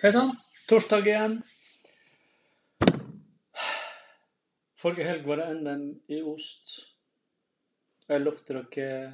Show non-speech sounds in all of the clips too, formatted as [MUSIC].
Hei sann. Torsdag igjen. Forrige helg var det NM i ost. Jeg lovte dere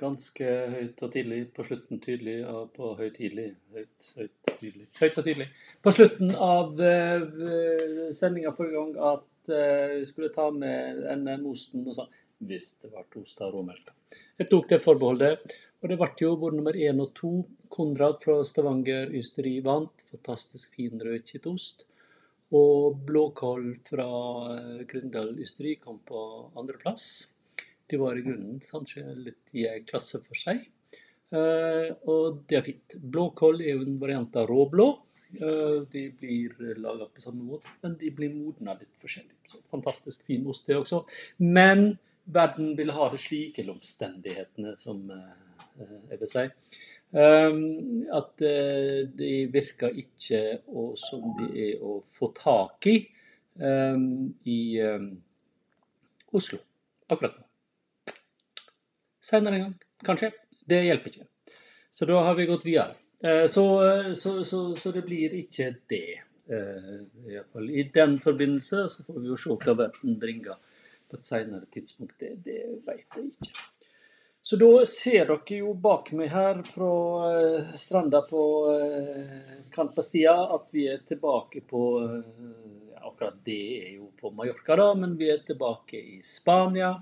ganske høyt og tidlig på slutten tydelig og på høytidlig høyt, høyt, tydelig. Høyt og tydelig. På slutten av uh, sendinga forrige gang at eh, vi skulle ta med NM-osten og sånn. Hvis det ble ost av råmelk. Jeg tok det forbeholdet. Og det ble jo både nummer én og to. Konrad fra Stavanger ysteri vant. Fantastisk fin rødkittost. Og Blåkål fra Grøndal ysteri kom på andreplass. De var i grunnen kanskje litt i ei klasse for seg. Uh, og det er fint. Blåkål er jo en variant av råblå. Uh, de blir laga på samme måte, men de blir modna litt forskjellig. Så fantastisk fin ost, det også. Men verden vil ha det slik, eller omstendighetene, som uh, jeg vil si. Um, at de virker ikke som de er å få tak i um, i um, Oslo akkurat nå. Senere en gang, kanskje. Det hjelper ikke. Så da har vi gått videre. Eh, så, så, så, så det blir ikke det. Eh, I. I den forbindelse så får vi jo se hva verden bringer på et senere tidspunkt. Det, det vet jeg ikke. Så da ser dere jo bak meg her fra eh, stranda på Campastia at vi er tilbake på Akkurat det er jo på Mallorca, da, men vi er tilbake i Spania.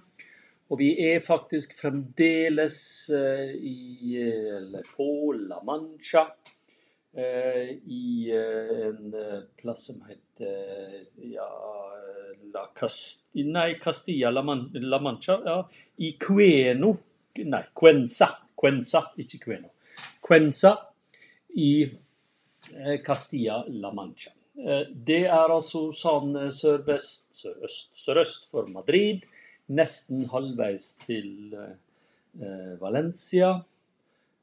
Og vi er faktisk fremdeles i på La Mancha. I en plass som heter ja, La Cast Nei, Castilla La, Man La Mancha. Ja, I Cueno Nei, Cuenza. Cuenza, ikke Queno. Quenza i Castilla La Mancha. Det er altså sånn sørvest, sørøst, sørøst for Madrid nesten halvveis til eh, Valencia.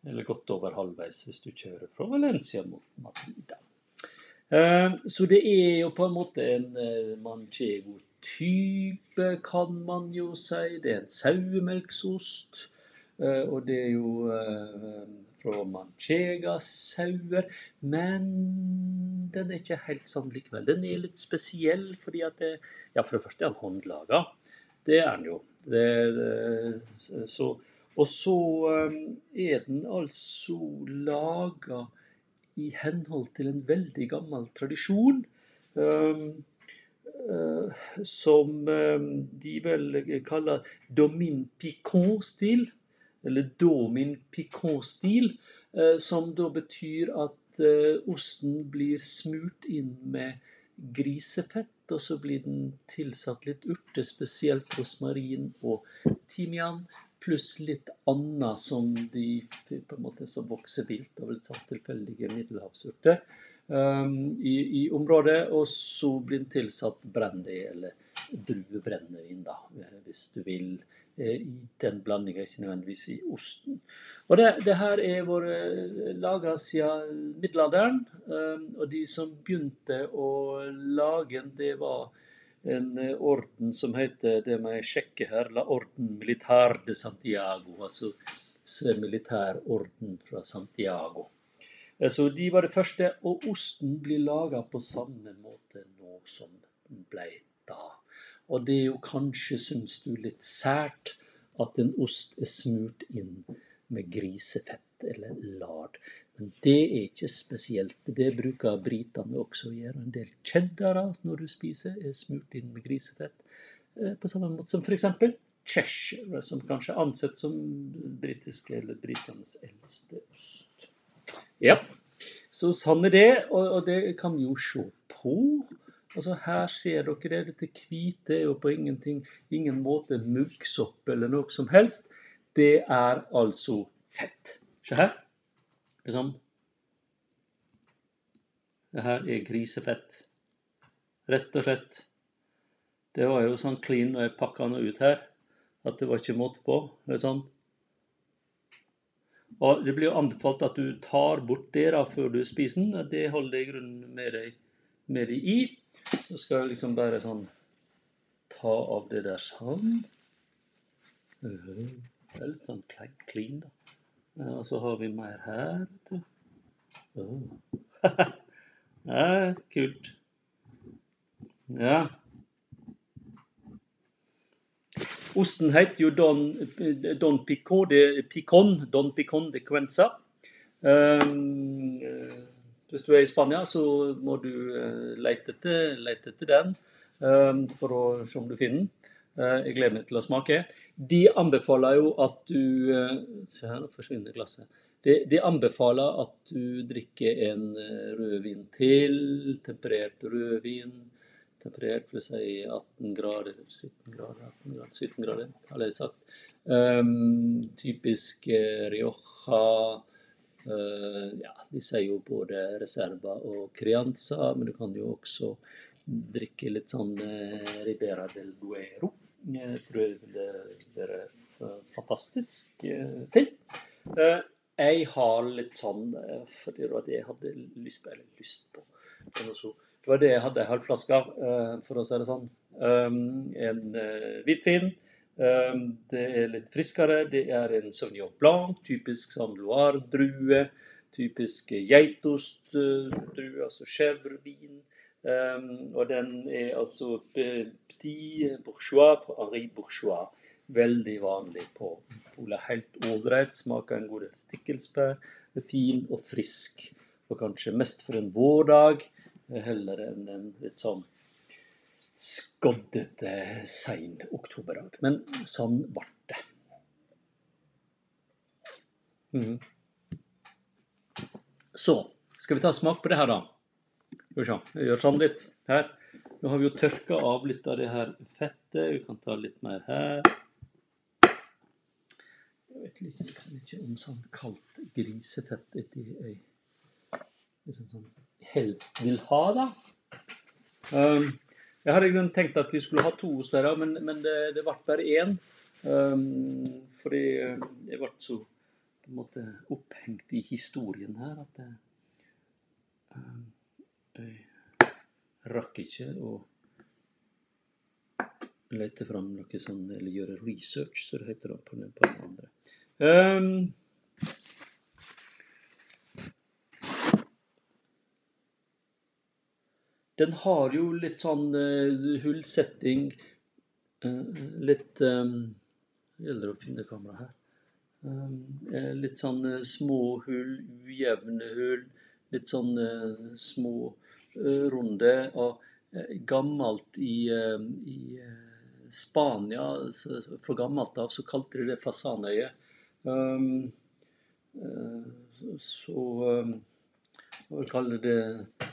Eller godt over halvveis hvis du kjører fra Valencia mot Madrid. Eh, så det er jo på en måte en eh, manchego-type, kan man jo si. Det er en sauemelksost. Eh, og det er jo eh, fra manchega-sauer. Men den er ikke helt sånn likevel. Den er litt spesiell fordi at det, Ja, for det første er den håndlaga. Det er den jo. Det, det, så, og så um, er den altså laga i henhold til en veldig gammel tradisjon. Um, uh, som um, de vel kaller domin picon-stil. Eller domin picon-stil. Uh, som da betyr at uh, osten blir smurt inn med grisefett og så blir den tilsatt litt urter, spesielt rosmarin og timian, pluss litt annet som de på en måte som vokser vilt av litt sånn tilfeldige middelhavsurter um, i, i, området. Og så blir den tilsatt brandy eller druebrennevin, da, hvis du vil Eh, i den blandinga, ikke nødvendigvis i osten. Og det, det her er vært eh, laga siden middelalderen. Eh, og de som begynte å lage den, det var en orden som heter, det må jeg sjekke her, La Orden Militar de Santiago. Altså militærorden fra Santiago. Så de var det første. Og osten blir laga på samme måte nå som den ble da. Og det er jo kanskje, syns du, litt sært at en ost er smurt inn med grisefett eller lard. Men det er ikke spesielt. Det bruker britene også å gjøre. En del cheddarer når du spiser, er smurt inn med grisefett. Eh, på samme måte som f.eks. Cheshire, som kanskje er ansett som britiske eller britenes eldste ost. Ja, så sann er det, og det kan vi jo se på. Altså Her ser dere det. Dette hvite er jo på ingenting, ingen måte muggsopp eller noe som helst. Det er altså fett. Se her. Liksom. Det her er grisefett. Rett og slett. Det var jo sånn clean når jeg pakka den ut her, at det var ikke måte på. Sånn. Og Det blir jo anbefalt at du tar bort det da før du spiser den. Det holder jeg i grunnen med deg, med det i. Så skal jeg liksom bare sånn ta av det der sånn. Det er litt sånn clean, da. Og så har vi mer her. Oh. [LAUGHS] ja, kult. Ja. Osten heter jo Don, Don Picon, de, Don Picon de Cuenza. Um, hvis du er i Spania, så må du uh, lete, etter, lete etter den um, for å se om du finner den. Uh, jeg gleder meg til å smake. De anbefaler jo at du Se her, nå forsvinner glasset. De, de, anbefaler at du drikker en rødvin til, temperert rødvin temperert vil si 18 grader, 17 grader, 18 grader 17 grader, har jeg sagt. Um, typisk Rioja. Uh, ja, de sier jo både Reserva og Crianza, men du kan jo også drikke litt sånn uh, Ribera del Duero. Jeg tror det blir fantastisk til. jeg har litt sånn fordi det jeg hadde lyst, eller lyst på det var det jeg hadde, en halv flaske av, eh, for å si det sånn. En hvitvin. Um, det er litt friskere. Det er en Sauvignon Blanc, typisk sånn Loire-drue. Typisk geitostdrue, altså chèvrevin. Um, og den er altså petit bourgeois fra Henri Bourgeois. Veldig vanlig på polet. Helt ålreit. Smaker en god del stikkelsbær. Fin og frisk. Og kanskje mest for en vårdag heller enn en litt sånn skoddete sein oktoberdag. Men sånn ble det. Mm. Så skal vi ta smak på det her, da. Skal vi se. Jeg gjør sånn litt her. Nå har vi jo tørka av litt av det her fettet. Vi kan ta litt mer her. Jeg vet liksom ikke om sånn kaldt grisefett etter jeg liksom sånn helst vil ha, da. Um, jeg hadde tenkt at vi skulle ha to oster, men, men det, det, ble bare én. Um, fordi um, jeg ble så måte opphengt i historien her at jeg, um, jeg rakk ikke å lete fram noe sånn, eller gjøre research, så det heter på den andre. Um, Den har jo litt sånn uh, hullsetting. Uh, litt um, gjelder å finne kameraet her. Um, litt sånn uh, små hull, ujevne hull. Litt sånn små runde. Og gammelt i, i Spania, fra gammelt av, så kalte de det fasanøye. Um, så det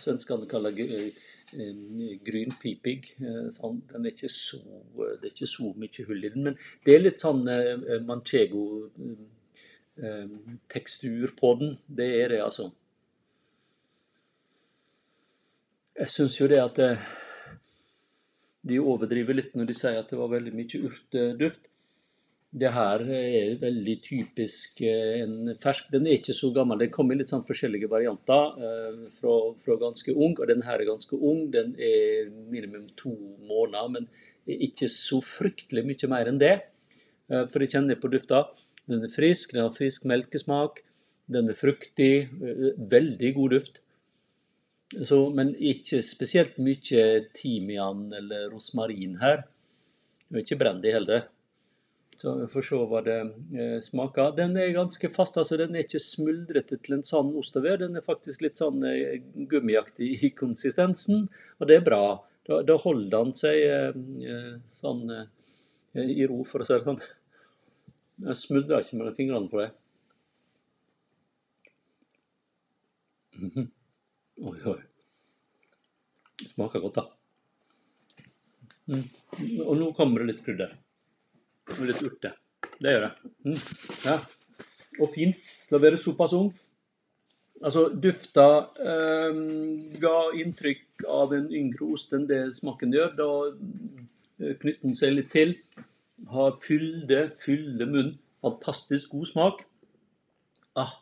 svenskene kaller grynpipig. Eh, sånn, den er ikke så, det er ikke så mye hull i den, men det er litt sånn eh, manchego-tekstur eh, på den. Det er det, altså. Jeg syns jo det at de overdriver litt når de sier at det var veldig mye urteduft. Det her er veldig typisk eh, en fersk. Den er ikke så gammel. Den kommer i litt sånn forskjellige varianter eh, fra, fra, ganske ung. Og den her er ganske ung. Den er minimum to måneder, men ikke så fryktelig mye mer enn det. Eh, for jeg kjenner på dufta. Den er frisk, den har frisk melkesmak. Den er fruktig. Eh, veldig god duft. Så, men ikke spesielt mye timian eller rosmarin her. Og ikke brandy heller. Så vi får se hva det eh, smaker. Den er ganske fast, altså den er ikke smuldrete til en sann ostover. Den er faktisk litt sånn eh, gummiaktig i konsistensen, og det er bra. Da, da holder han seg eh, sånn eh, i ro, for å si det sånn. Jeg smuldrer ikke mellom fingrene på det. Mm -hmm. Oi, oi. Smaker godt, da. Mm. Og nå kommer det litt krydder. Og litt urte. Det gjør jeg. Mm. Ja. Og fin til å være såpass ung. Altså, dufta eh, ga inntrykk av en yngre ost enn det smaken gjør. Da eh, knytter den seg litt til. Har fylde, fylle munn. Fantastisk god smak. Ah.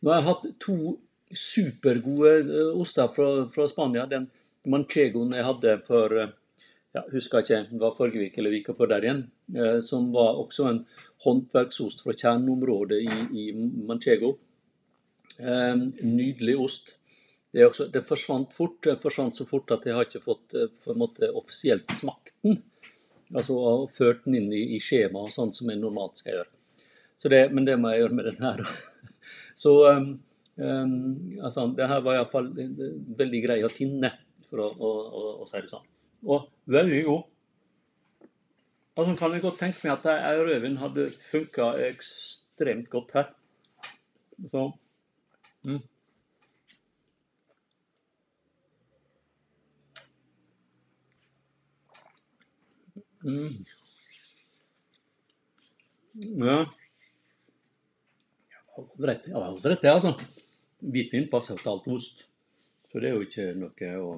Nå har jeg hatt to supergode eh, oster fra, fra Spania. Den manchegoen jeg hadde for eh, ja, husker ikke, det var forrige uke eller uka før der igjen, eh, som var også en håndverksost fra kjerneområdet i, i Manchego. Eh, nydelig ost. det, også, det, forsvant fort. Det forsvant så fort at jeg har ikke fått for en måte offisielt smakt den. Altså ført den inn i, i skjemaet, sånn som jeg normalt skal gjøre. Det, men det må jeg gjøre med den her. [LAUGHS] Så um, um, altså, det her var iallfall veldig grei å finne, for å, å, å, å, si det sånn. Og veldig god. Altså kan jeg godt tenke meg at rødvin hadde funka ekstremt godt her. Så mm. Mm. Ja. Rett, jeg har rett, det, altså. Hvitvin passer til alt ost. Så det er jo ikke noe å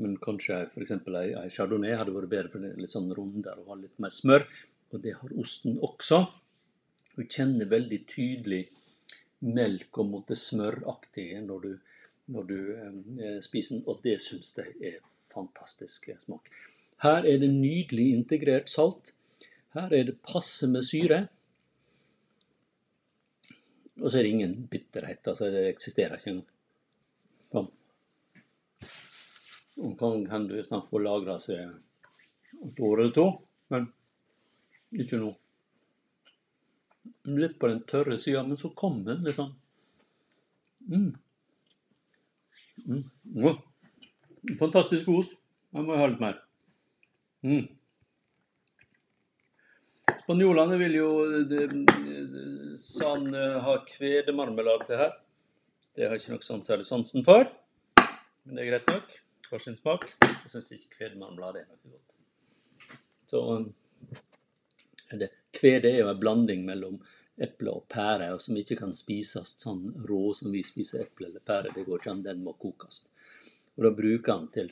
Men kanskje f.eks. ei, ei chardonnay hadde vært bedre, for litt sånn rundere og ha litt mer smør. Og det har osten også. Du kjenner veldig tydelig melk og mot det smøraktige når du, når du eh, spiser den, og det syns jeg er fantastisk smak. Her er det nydelig integrert salt. Her er det passe med syre. Og så er det ingen bitterhet. altså Det eksisterer ikke engang. Sånn. Det kan hende hvis han får lagra seg et år eller to, men ikke nå. Litt på den tørre sida, men så kom den litt sånn mm. Mm. Fantastisk ost. Jeg må ha litt mer. Mm. Spanjolene vil jo sånn, ha kvedemarmelade til her. Det har ikke noe sånn særlig sansen for. Men det er greit nok. Hver sin smak. Jeg syns ikke kvedemarmelade er noe godt. Så det, Kvede er jo en blanding mellom eple og pære, og som ikke kan spises sånn rå som vi spiser eple eller pære. Det går ikke an, den må kokes. Og da bruker han til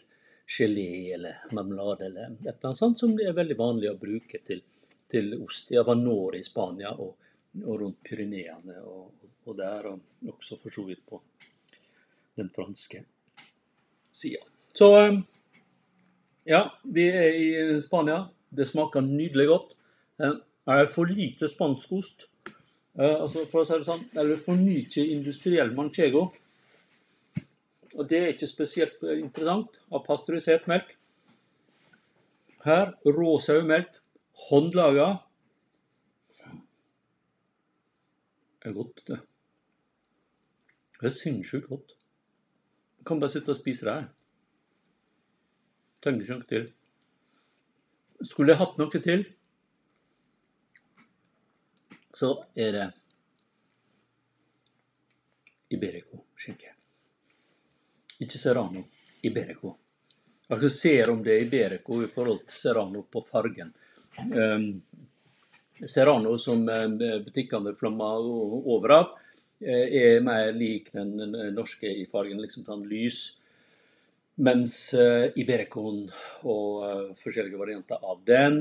gelé eller marmelade eller et eller annet sånt som det er veldig vanlig å bruke til, til ost. I nord i Spania og, og rundt Pyreneene og, og, der, og også for så vidt på den franske sida. Så eh, ja, vi er i Spania. Det smaker nydelig godt. Det er for lite spansk ost? Eh, altså for å si det sånn, Eller for mye industriell manchego? Og det er ikke spesielt interessant av pasteurisert melk. Her rå sauemelk, håndlaga. Det er godt, det. Det er sinnssykt godt. Du kan bare sitte og spise det her. Trenger ikke noe til. Skulle jeg hatt noe til, så er det Iberico-skinke. Ikke Serrano. Iberico. Altså ser om det er Iberico i forhold til Serrano på fargen. Um, Serrano, som eh, butikkene flommer over av, eh, er mer lik den norske i fargen, liksom sånn lys. Mens uh, Ibericoen og uh, forskjellige varianter av den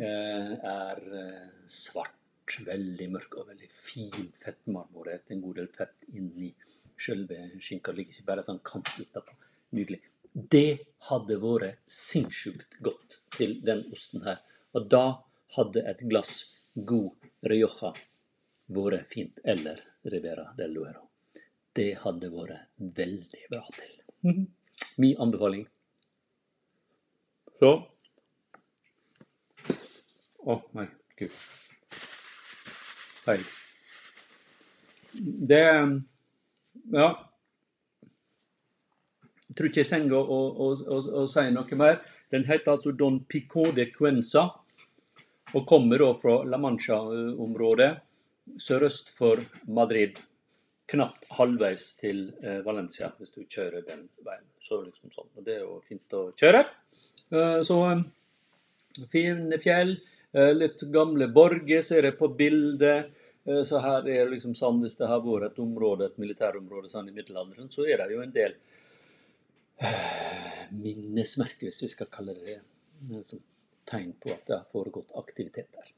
uh, er svart, veldig mørk og veldig fin fettmarmorett. En god del fett inni Selve skinka ligger ikke bare sånn kant utapå. Nydelig. Det hadde vært sinnssykt godt til den osten her. Og da hadde et glass god Rioja vært fint. Eller Rivera del Luero. Det hadde vært veldig bra til. [LAUGHS] Min anbefaling. Så Å, oh, nei, gud. Feil. Det ja. Jeg tror ikke jeg trenger å, å, å, å, si noe mer. Den heter altså Don Pico de Cuenza og kommer da fra La Mancha-området sørøst for Madrid. Knapt halvveis til eh, Valencia hvis du kjører den veien. Så liksom sånn. Og det er jo fint å kjøre. Eh, så fine fjell. Eh, litt gamle borger ser jeg på bildet. Eh, så her er det liksom sånn, Hvis det har vært et område, et militærområde sånn i middelalderen, så er det jo en del eh, minnesmerker, hvis vi skal kalle det det, eh, som tegn på at det har foregått aktivitet der.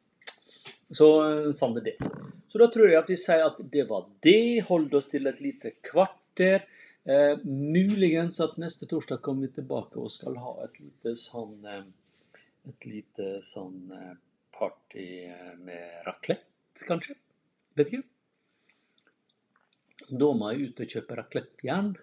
Så sånn det. Så da tror jeg at vi sier at det var det. Hold oss til et lite kvarter. Eh, muligens at neste torsdag kommer vi tilbake og skal ha et lite sånn et lite sånn party med raclette, kanskje. Vet ikke. Da må jeg ut og kjøpe raclettejern.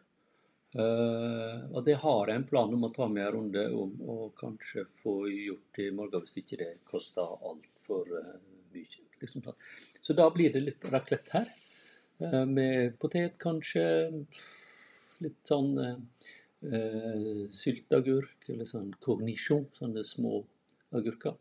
Eh, og det har jeg en plan om å ta med en runde om, og kanskje få gjort i morgen hvis ikke det koster altfor uh, mye. Liksom. Så da blir det litt raclette her. eh, med potet, kanskje. Litt sånn uh, sylteagurk, eller sånn cornichon, sånne små agurker.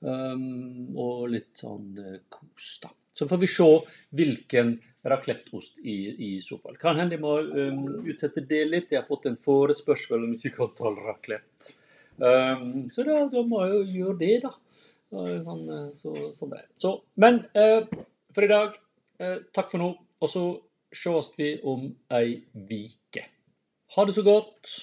Um, og litt sånn uh, kos, da. Så får vi se hvilken racletteost i, i så fall. Kan hende jeg må um, utsette det litt. Jeg har fått en forespørsel om ikke kan ta raclette. Um, så da, da, må jeg jo gjøre det, da. Sånn, så, sånn det. Så, men uh, for i dag, uh, takk for nå. Og så sees vi om ei vike. Ha det så godt.